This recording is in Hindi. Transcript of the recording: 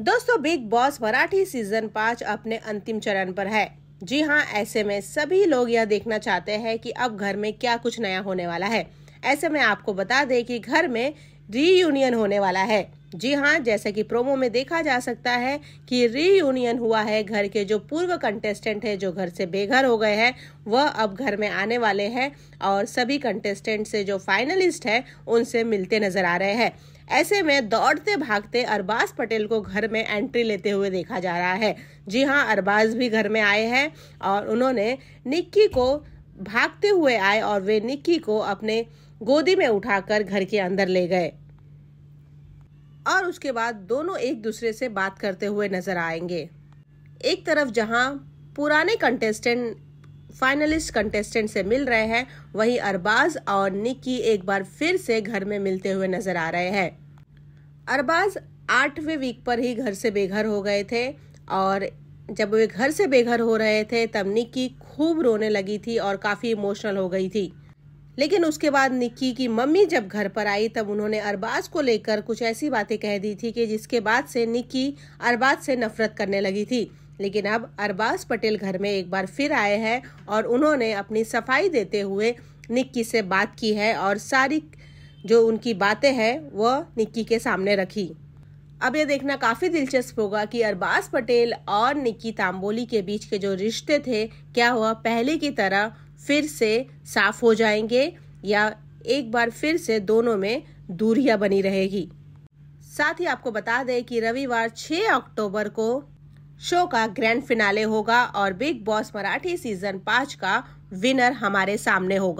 दोस्तों बिग बॉस मराठी सीज़न पाँच अपने अंतिम चरण पर है। जी हाँ ऐसे में सभी लोग यह देखना चाहते हैं कि अब घर में क्या कुछ नया होने वाला है। ऐसे में आपको बता दें कि घर में रीयूनियन होने वाला है। जी हाँ जैसे कि प्रोमो में देखा जा सकता है कि रीयूनियन हुआ है घर के जो पूर्व कंटेस्टेंट है, जो घर से बेघर हो गए हैं, वह अब घर में आने वाले हैं और सभी कंटेस्टेंट से जो फाइनलिस्ट है, उनसे मिलते नज़र आ रहे हैं। ऐसे में दौड़ते भागते अरबाज पटेल को घर में एंट्री लेते हुए देखा जा रहा है। जी हाँ अरबाज भी घर में आए हैं और उन्होंने निक्की को भागते हुए आए और वे निक्की को अपने गोदी में उठाकर घर के अंदर ले गए। और उसके बाद दोनों एक दूसरे से बात करते हुए नज़र आएँगे। एक तरफ़ जहाँ पुराने कंटेस्टेंट फाइनलिस्ट कंटेस्टेंट से मिल रहे हैं, वहीं अरबाज और निक्की एक बार फिर से घर में मिलते हुए नज़र आ रहे हैं। अरबाज आठवें वीक पर ही घर से बेघर हो गए थे और जब वे घर से बेघर हो रहे थे, तब निक्की खूब रोने लगी थी और काफ़ी इमोशनल हो गई थी। लेकिन उसके बाद निक्की की मम्मी जब घर पर आई, तब उन्होंने अरबाज को लेकर कुछ ऐसी बातें कह दी थी कि जिसके बाद से निक्की अरबाज से नफरत करने लगी थी। लेकिन अब अरबाज पटेल घर में एक बार फिर आए हैं और उन्होंने अपनी सफ़ाई देते हुए निक्की से बात की है और सारी जो उनकी बातें हैं, वह निक्की के सामने रखी। अब ये देखना काफ़ी दिलचस्प होगा कि अरबाज पटेल और निक्की तांबोली के बीच के जो रिश्ते थे, क्या हुआ पहले की तरह फिर से साफ़ हो जाएँगे या एक बार फिर से दोनों में दूरियाँ बनी रहेगी। साथ ही आपको बता दें कि रविवार 6 अक्टूबर को शो का ग्रैंड फिनाले होगा और बिग बॉस मराठी सीज़न पाँच का विनर हमारे सामने होगा।